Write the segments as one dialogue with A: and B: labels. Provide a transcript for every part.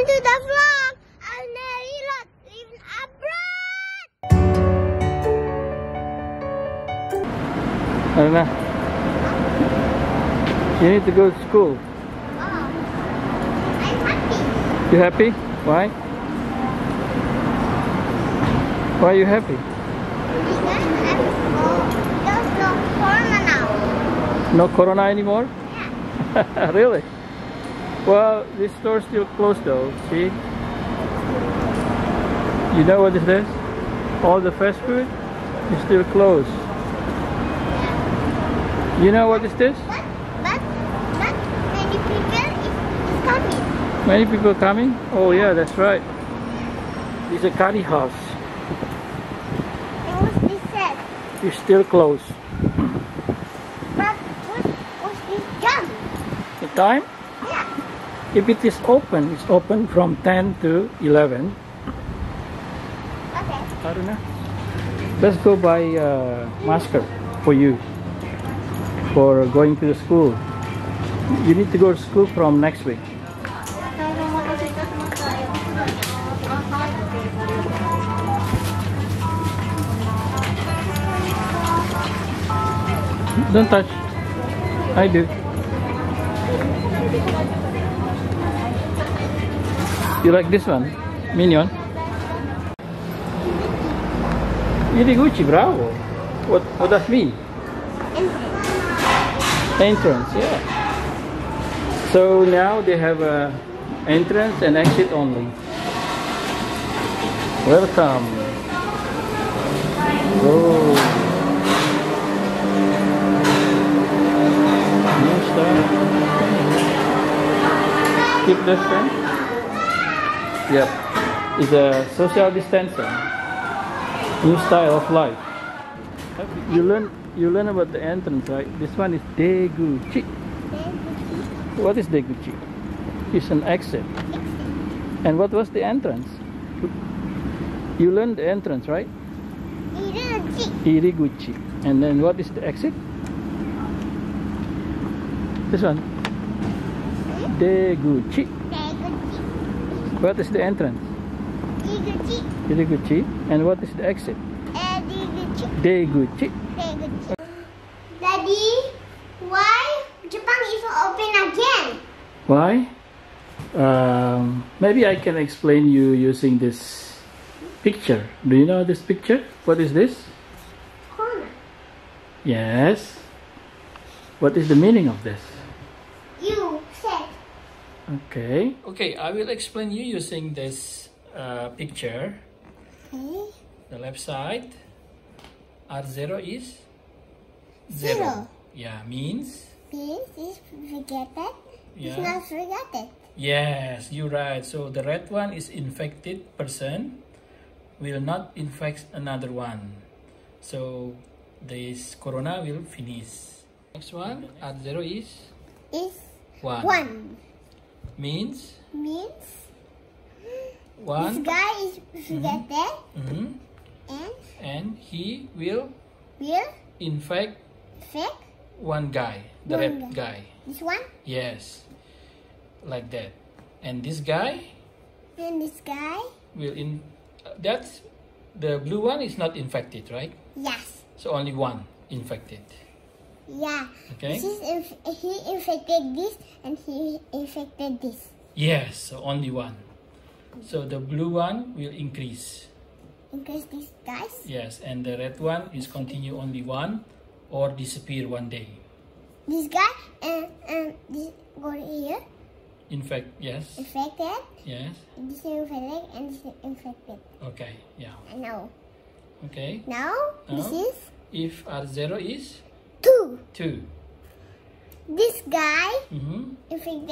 A: Welcome to the vlog. I'm Naila, living abroad.
B: You need to go to school.
A: Oh, I'm happy
B: You happy? Why? Why are you happy?
A: because I'm oh, there's no corona now.
B: No corona anymore?
A: Yeah.
B: really? Well, this store's still closed though, see? You know what this? is? All the fast food is still closed. You know what is this?
A: But but but many people is, is coming.
B: Many people coming? Oh yeah, that's right. It's a curry house.
A: And what's this said?
B: It's still closed.
A: But what what's this jump?
B: The time? If it is open, it's open from 10 to 11.
A: Okay.
B: I don't know. Let's go buy uh, masker for you for going to the school. You need to go to school from next week. Don't touch. I do. You like this one? Minion? Iriguchi, bravo. What what does mean? Entrance, yeah. So now they have a entrance and exit only. Welcome. Oh. New. Keep the friend. Yep. It's a social distancing. New style of life. You learn you learn about the entrance, right? This one is Deguchi. What is Deguchi? It's an exit. And what was the entrance? You learned the entrance, right? Iriguchi. And then what is the exit? This one. Hmm? Deguchi. What is the entrance? Iriguchi. And what is the exit? Deguchi.
A: Daddy, why Japan is open again?
B: Why? Um, maybe I can explain you using this picture. Do you know this picture? What is this?
A: Corona.
B: Yes. What is the meaning of this?
A: You said.
B: Okay. Okay, I will explain you using this uh, picture.
A: Okay.
B: The left side. R0 is
A: Zero.
B: Yeah, means.
A: This is forgotten. It's not forgotten.
B: Yes, you're right. So the red one is infected person will not infect another one. So this corona will finish. Next one, R0 is
A: Is
B: one.
A: one.
B: Means
A: Means
B: One.
A: this guy is forgotten
B: Mhm.
A: and
B: And he will
A: will
B: infect
A: fake
B: one guy, the
A: One
B: red
A: guy.
B: guy.
A: this one
B: Yes, like that. And this guy
A: and this guy.
B: will in. That's the blue one is not infected, right?
A: Yes.
B: So only one infected.
A: Yeah.
B: Okay.
A: Inf- he infected this and he infected this.
B: Yes, so only one. So the blue one will increase.
A: Increase this guys.
B: Yes, and the red one is continue only one or disappear one day.
A: This guy and and this go here
B: In fact, yes.
A: infected.
B: Yes.
A: This is infected and this is infected.
B: Okay, yeah.
A: I know.
B: Okay.
A: Now this is
B: If R0 is
A: two.
B: 2.
A: This guy
B: Mm-hmm.
A: infected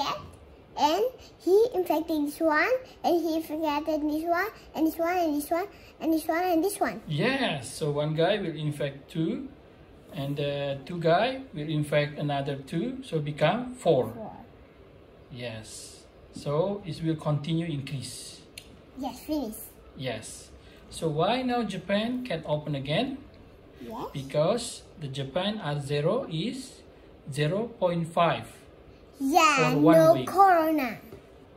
A: and he infected this one and he infected this one and this one and this one and this one and this one.
B: Yes, so one guy will infect 2 and the two guy will infect another 2, so become 4.
A: Four.
B: Yes. So it will continue increase.
A: Yes, finish.
B: Yes. So why now Japan can open again? Because the Japan R0 is 0.5.
A: Yeah,
B: For one
A: no
B: week.
A: corona.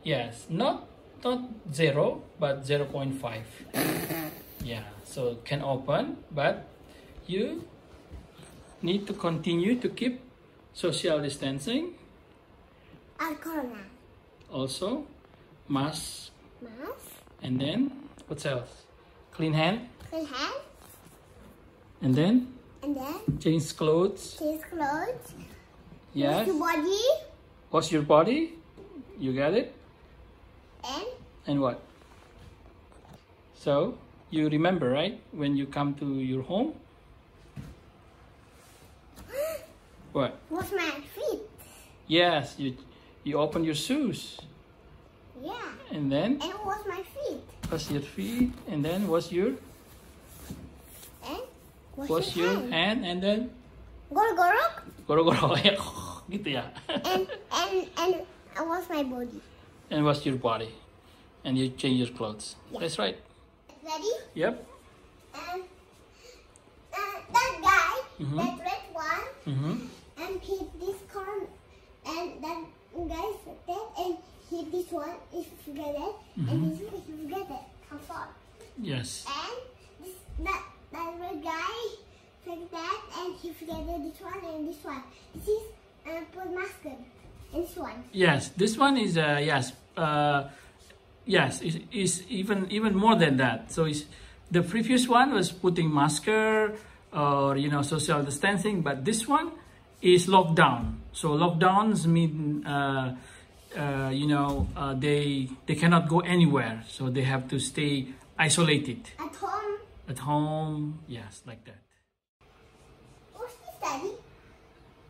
B: Yes, not not zero, but 0.5. Yeah, so can open, but you need to continue to keep social distancing.
A: And corona.
B: Also, mask,
A: Mask.
B: and then what else? Clean hand,
A: Clean hand.
B: And then
A: And then
B: change clothes.
A: change clothes.
B: Yes.
A: Wash your body.
B: Wash your body. You got it.
A: And
B: And what? So you remember, right? When you come to your home, what?
A: wash my feet.
B: Yes, you you open your shoes,
A: Yeah.
B: and then
A: And wash my feet.
B: wash your feet, and then wash your
A: wash,
B: wash your hand, and then
A: Gorok.
B: goro-goro ya, gitu ya.
A: And and and I wash my body.
B: and wash your body, and you change your clothes.
A: Yeah.
B: That's right.
A: Ready?
B: Yep.
A: And uh, that guy,
B: Mhm.
A: that red one,
B: Mm-hmm.
A: and hit this corn, and that guy said that, and hit this one if you forget it, and
B: Mhm.
A: this one forget it. How far?
B: Yes.
A: And this that that red guy like that, and he forget this one and this one. This is uh, mask. And this one.
B: Yes, this one is uh, yes, uh, yes, is is even even more than that. So it's, the previous one was putting masker or you know social distancing, but this one is lockdown. So lockdowns mean uh, uh, you know uh, they they cannot go anywhere, so they have to stay isolated
A: At home.
B: at home. Yes, like that.
A: Daddy?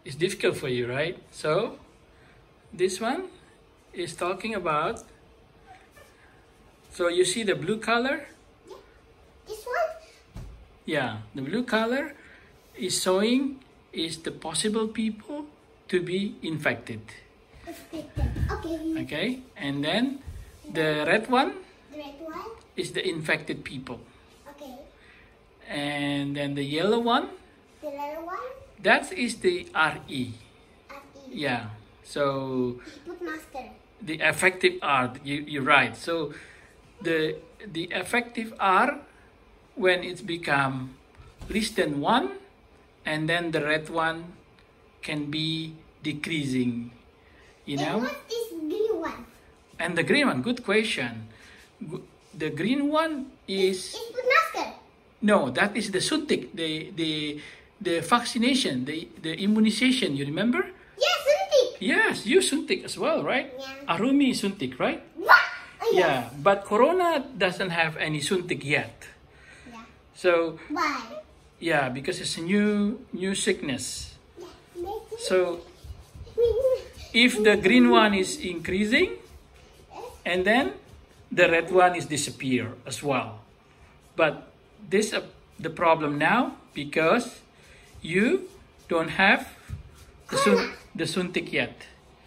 B: It's difficult for you, right? So this one is talking about. So you see the blue color?
A: This one?
B: Yeah, the blue color is showing is the possible people to be infected.
A: Okay.
B: Okay, and then the red one
A: The red one?
B: is the infected people,
A: Okay.
B: and then the yellow one
A: The little one?
B: That is the RE.
A: E.
B: Yeah, so the effective R. You, you're right. So the the effective R when it's become less than one, and then the red one can be decreasing. You
A: And
B: know,
A: what's this green one?
B: and the green one. Good question. The green one is
A: It's put master.
B: no. That is the suntik, the the the vaccination, the the immunization. You remember?
A: Yes, suntik.
B: Yes, you suntik as well, right?
A: Yeah.
B: Arumi suntik, right?
A: What? Oh, yes.
B: Yeah, but Corona doesn't have any suntik yet.
A: Yeah.
B: So
A: Why?
B: yeah, because it's a new new sickness.
A: Yeah.
B: So if the green one is increasing, and then the red one is disappear as well. But this uh, the problem now because you don't have the sun the suntik yet.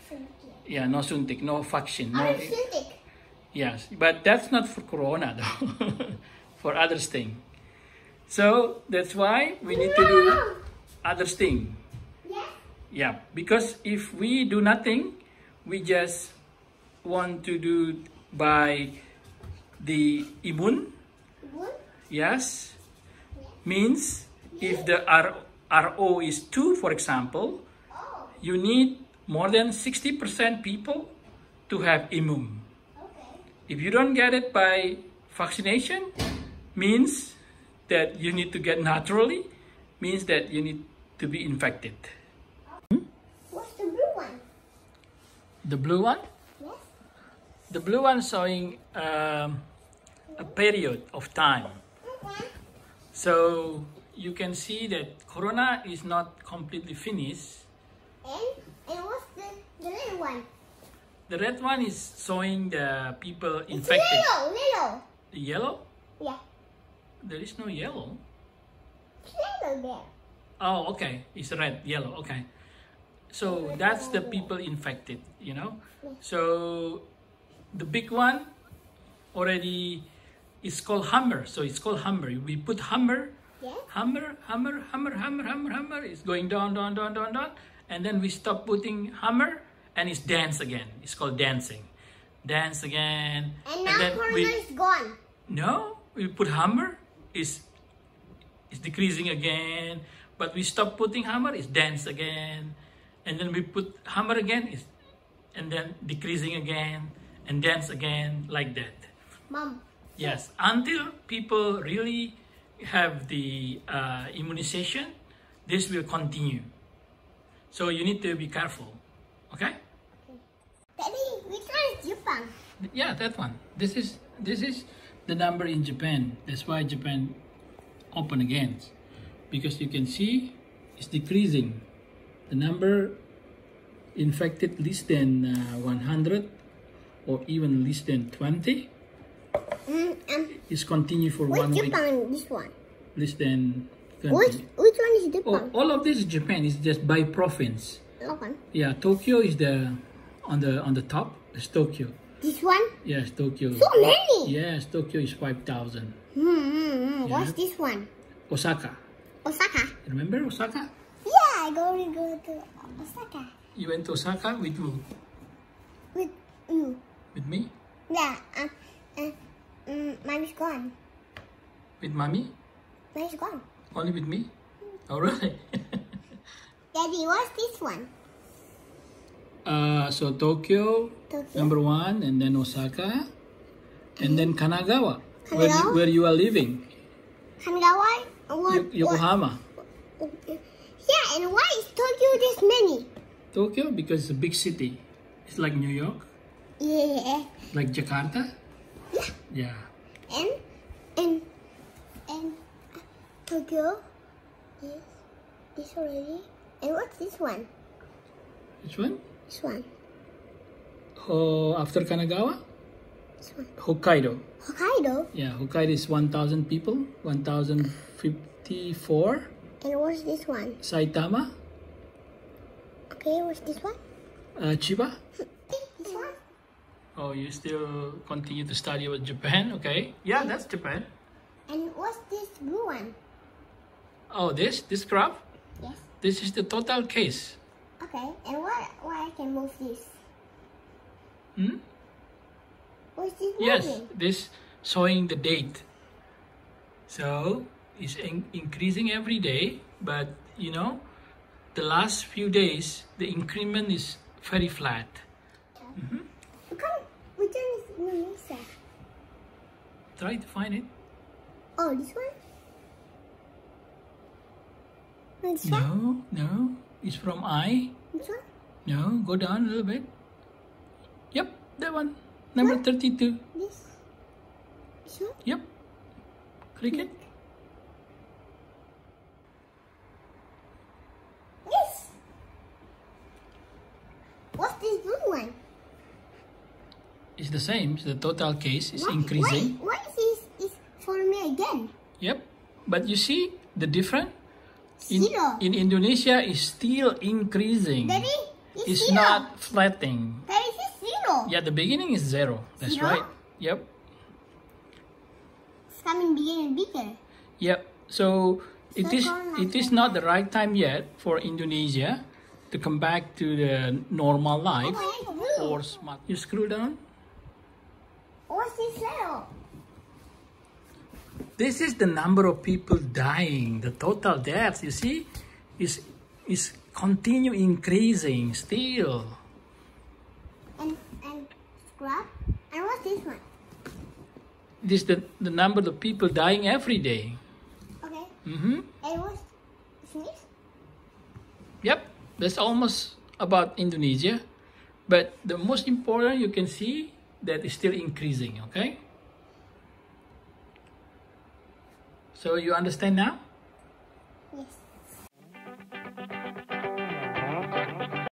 B: Suntik. Yeah, no suntik, no vaccine, no.
A: Ah, I'm suntik.
B: Yes, but that's not for corona though. for other thing. So that's why we need to do other thing.
A: Yes.
B: Yeah, because if we do nothing, we just want to do by the immune.
A: Good.
B: Yes, means if the R, RO is 2, for example,
A: Oh.
B: you need more than 60% people to have immune.
A: Okay.
B: If you don't get it by vaccination, means that you need to get naturally, means that you need to be infected.
A: What's the blue one?
B: The blue one,
A: Yes.
B: the blue one showing um, a period of time.
A: Okay.
B: So you can see that Corona is not completely finished.
A: And and what's the the little one?
B: The red one is showing the people
A: It's
B: infected.
A: little, little.
B: The yellow,
A: Yeah.
B: there is no yellow.
A: It's little there.
B: Oh, okay. It's red, yellow. Okay. So that's the people infected, you know. So the big one already is called hammer. So it's called hammer. We put Hummer,
A: Yes.
B: Hammer, hammer, hammer, Hummer, Hummer, Hummer. It's going down, down, down, down, down. And then we stop putting hammer and it's dance again. It's called dancing. dance again.
A: And now corona
B: we
A: is gone.
B: no, we put hammer is is decreasing again. But we stop putting hammer is dance again, and then we put hammer again is and then decreasing again and dance again like that.
A: Mom.
B: Yes, until people really have the uh, immunization, this will continue. So you need to be careful. Okay?
A: Daddy, which one is Japan?
B: Yeah, that one. This is this is the number in Japan. That's why Japan open again, because you can see it's decreasing. The number infected less than uh, 100 or even less than 20
A: Mm,
B: is continue for one week.
A: Japan? This one.
B: Less than 20.
A: Which which one is Japan?
B: Oh, all of this is Japan is just by province.
A: Okay.
B: Yeah, Tokyo is the on the on the top. It's Tokyo.
A: This one?
B: Yes, Tokyo.
A: So many.
B: Yes, Tokyo is five thousand.
A: Hmm, hmm, hmm. What's this one?
B: Osaka.
A: Osaka.
B: Remember Osaka?
A: Yeah, I go to go to Osaka
B: You went to Osaka with who?
A: with you.
B: With me?
A: Yeah. Um. Uh, um. Mommy's gone.
B: With mommy?
A: Mommy's gone.
B: Only with me? All right.
A: Daddy, what's this one?
B: uh, so Tokyo,
A: Tokyo.
B: number one, and then Osaka, and then Kanagawa, where you, where you are living,
A: Kanagawa. What?
B: Yokohama.
A: What? Yeah, and why is Tokyo this many?
B: Tokyo because it's a big city. It's like New York,
A: Yeah.
B: like Jakarta.
A: Yeah. And and and Tokyo. Yes. This already. And what's this one?
B: Which one?
A: This one.
B: Oh, after Kanagawa,
A: This one.
B: Hokkaido.
A: Hokkaido.
B: Yeah, Hokkaido is 1,000 people, 1,054.
A: And what's this one?
B: Saitama,
A: Okay, what's this one?
B: uh, Chiba.
A: This one.
B: Oh, you still continue to study about Japan? Okay. Yeah, that's Japan.
A: And what's this blue one?
B: Oh, this this graph.
A: Yes.
B: This is the total case.
A: Okay. And why why I can move this?
B: Hmm?
A: What's this
B: Yes, this showing the date. So it's in- increasing every day, but you know, the last few days the increment is very flat.
A: Come, which one is?
B: Try to find it.
A: Oh, this one? No, this one?
B: No, no, it's from I.
A: This one?
B: No, go down a little bit. Yep, that one. Number 32.
A: This? This one?
B: Yep. Click it.
A: Yes. What's this blue one?
B: It's the same. The total case is
A: Why-
B: increasing.
A: Why, why is this is for me again?
B: Yep. But you see the difference? In,
A: Zero.
B: in Indonesia is still increasing.
A: Daddy, it's,
B: It's
A: zero.
B: not flattening.
A: Daddy, it's zero.
B: Yeah, the beginning is zero. That's
A: Zero?
B: right. Yep.
A: It's coming bigger and bigger.
B: Yep. So it
A: so
B: is it is not the right time yet for Indonesia to come back to the normal
A: oh life Oh,
B: or smart. You scroll down.
A: What's this?
B: This is the number of people dying. The total deaths, you see, is is continue increasing still.
A: And and scrub. And what's this one?
B: This is the, the number of people dying every day.
A: Okay.
B: Mm-hmm.
A: And what's sneeze?
B: Yep, that's almost about Indonesia. But the most important you can see that is still increasing, okay? So you understand now?